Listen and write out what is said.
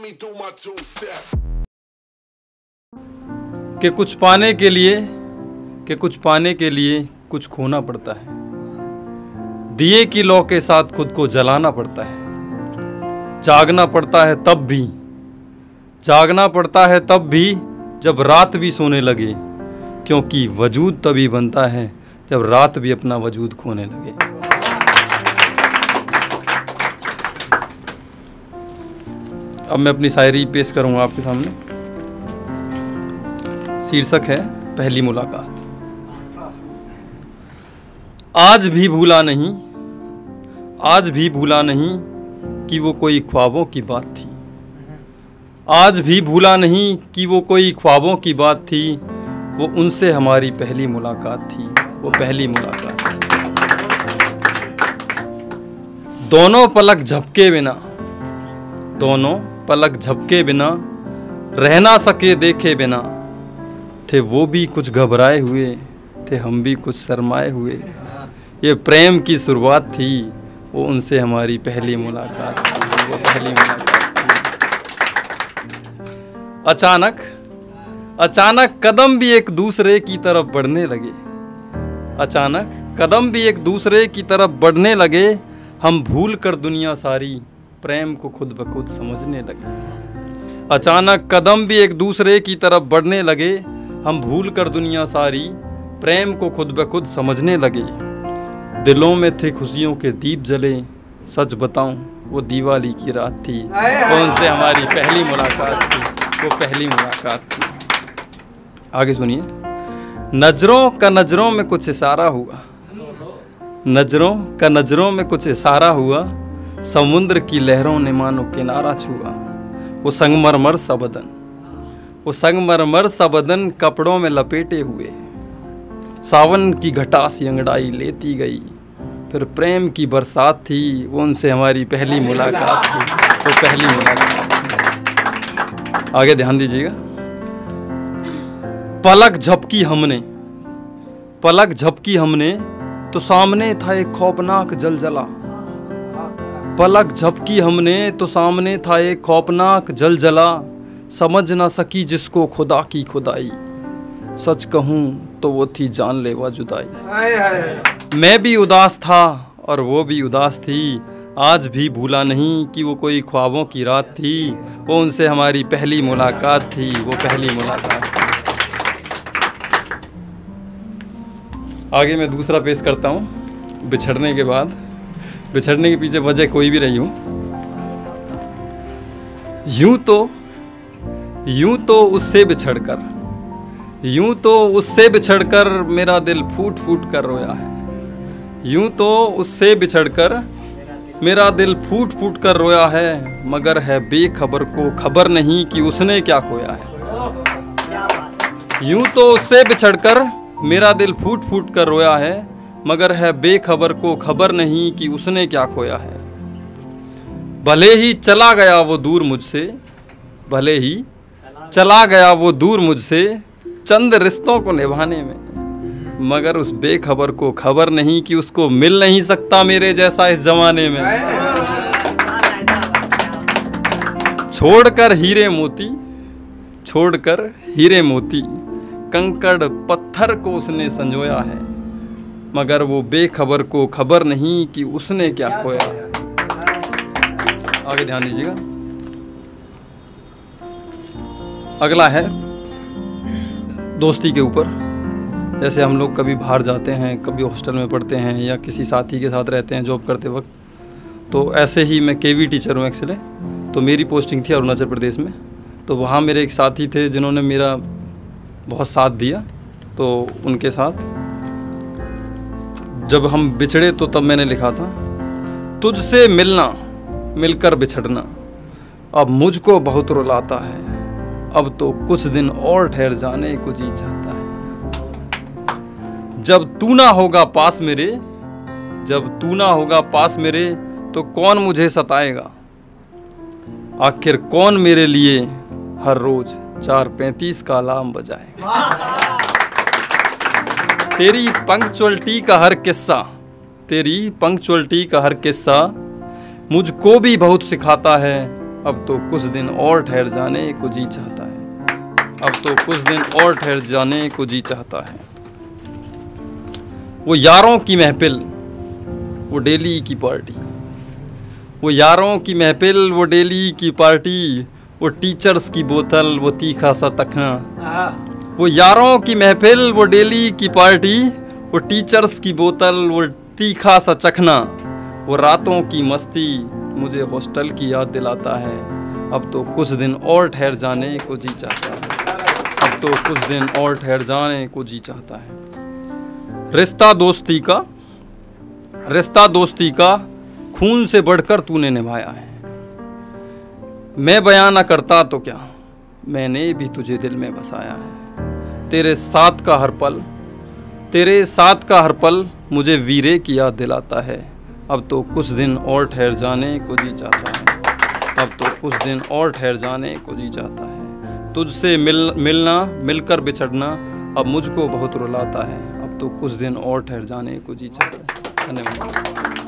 step. कि कुछ पाने के लिए, कि कुछ पाने के लिए कुछ खोना पड़ता है। दिए की लौ के साथ खुद को जलाना पड़ता है। जागना पड़ता है तब भी। जागना पड़ता है तब भी जब रात भी सोने लगे, क्योंकि वजूद तभी बनता है जब रात भी अपना वजूद खोने लगे। अब मैं अपनी शायरी पेश करूँगा आपके सामने। शीर्षक है, पहली मुलाकात। आज भी भूला नहीं, आज भी भूला नहीं कि वो कोई ख्वाबों की बात थी। आज भी भूला नहीं कि वो कोई ख्वाबों की बात थी, वो उनसे हमारी पहली मुलाकात थी, वो पहली मुलाकात थी। दोनों पलक झपके बिना, दोनों पलक झपके बिना, रह ना सके देखे बिना, थे वो भी कुछ घबराए हुए, थे हम भी कुछ शर्माए हुए। ये प्रेम की शुरुआत थी, वो उनसे हमारी पहली मुलाकात वो पहली मुलाकात अचानक अचानक कदम भी एक दूसरे की तरफ़ बढ़ने लगे। अचानक कदम भी एक दूसरे की तरफ़ बढ़ने लगे, हम भूल कर दुनिया सारी प्रेम को खुद ब खुद समझने लगे। अचानक कदम भी एक दूसरे की तरफ़ बढ़ने लगे। हम भूल कर दुनिया सारी प्रेम को खुद ब खुद समझने लगे। दिलों में थे खुशियों के दीप जले। सच बताऊँ, वो दिवाली की रात थी। वो उनसे हमारी पहली मुलाकात थी? वो पहली मुलाकात थी। आगे सुनिए। नज़रों का नज़रों में कुछ इशारा हुआ। नज़रों का नज़रों में कुछ इशारा हुआ। समुद्र की लहरों ने मानो किनारा छुआ। वो संगमरमर सा बदन। वो संगमरमर सा बदन कपड़ों में लपेटे हुए। सावन की घटा सी अंगड़ाई लेती गई। फिर प्रेम की बरसात थी, वो उनसे हमारी पहली मुलाकात थी। वो पहली मुलाकात। आगे ध्यान दीजिएगा। पलक झपकी हमने। पलक झपकी हमने तो सामने था एक खौफनाक जलजला। पलक झपकी हमने तो सामने था एक खौफनाक जलजला। समझ ना सकी जिसको खुदा की खुदाई। सच कहूँ तो वो थी जानलेवा जुदाई। मैं भी उदास था और वो भी उदास थी। आज भी भूला नहीं कि वो कोई ख्वाबों की रात थी। वो उनसे हमारी पहली मुलाकात थी वो पहली मुलाकात आगे मैं दूसरा पेश करता हूँ बिछड़ने के बाद। बिछड़ने के पीछे वजह कोई भी रही हूँ। यूँ तो यूँ तो उससे बिछड़कर, यूँ तो उससे बिछड़कर मेरा दिल फूट फूट कर रोया है। यूँ तो उससे बिछड़कर मेरा दिल फूट फूट कर रोया है, मगर है बेखबर को खबर नहीं कि उसने क्या खोया है। यूँ तो उससे बिछड़कर मेरा दिल फूट फूट कर रोया है मगर है बेखबर को खबर नहीं कि उसने क्या खोया है। भले ही चला गया वो दूर मुझसे, भले ही चला गया वो दूर मुझसे, चंद रिश्तों को निभाने में, मगर उस बेखबर को खबर नहीं कि उसको मिल नहीं सकता मेरे जैसा इस जमाने में। छोड़कर हीरे मोती, छोड़कर हीरे मोती, कंकड़ पत्थर को उसने संजोया है। मगर वो बेखबर को खबर नहीं कि उसने क्या खोया। आगे ध्यान दीजिएगा। अगला है दोस्ती के ऊपर। जैसे हम लोग कभी बाहर जाते हैं कभी हॉस्टल में पढ़ते हैं या किसी साथी के साथ रहते हैं जॉब करते वक्त तो ऐसे ही मैं के टीचर हूँ एक्चुअली। तो मेरी पोस्टिंग थी अरुणाचल प्रदेश में। तो वहाँ मेरे एक साथी थे जिन्होंने मेरा बहुत साथ दिया तो उनके साथ जब हम बिछड़े तो तब मैंने लिखा था, तुझसे मिलना, मिलकर बिछड़ना, अब मुझको बहुत रुलाता है, अब तो कुछ दिन और ठहर जाने को जी चाहता है। जब तू ना होगा पास मेरे, जब तू ना होगा पास मेरे तो कौन मुझे सताएगा? आखिर कौन मेरे लिए हर रोज चार पैंतीस का अलार्म बजाए तेरी पंक्चुअलिटी का हर किस्सा, तेरी पंक्चुअलिटी का हर किस्सा मुझको भी बहुत सिखाता है। अब तो कुछ दिन और ठहर जाने को जी चाहता है। अब तो कुछ दिन और ठहर जाने को जी चाहता है। वो यारों की महफिल, वो डेली की पार्टी। वो यारों की महफिल, वो डेली की पार्टी। वो टीचर्स की बोतल, वो तीखा सा तखना। वो यारों की महफिल, वो डेली की पार्टी, वो टीचर्स की बोतल, वो तीखा सा चखना, वो रातों की मस्ती मुझे हॉस्टल की याद दिलाता है। अब तो कुछ दिन और ठहर जाने को जी चाहता है। अब तो कुछ दिन और ठहर जाने को जी चाहता है। रिश्ता दोस्ती का, रिश्ता दोस्ती का खून से बढ़कर तूने निभाया है। मैं बयान न करता तो क्या? मैंने भी तुझे दिल में बसाया है। तेरे साथ का हर पल, तेरे साथ का हर पल मुझे वीरे की याद दिलाता है। अब तो कुछ दिन और ठहर जाने को जी चाहता है। अब तो कुछ दिन और ठहर जाने को जी चाहता है। तुझसे मिल, मिलना, मिलकर बिछड़ना अब मुझको बहुत रुलाता है। अब तो कुछ दिन और ठहर जाने को जी चाहता है। धन्यवाद।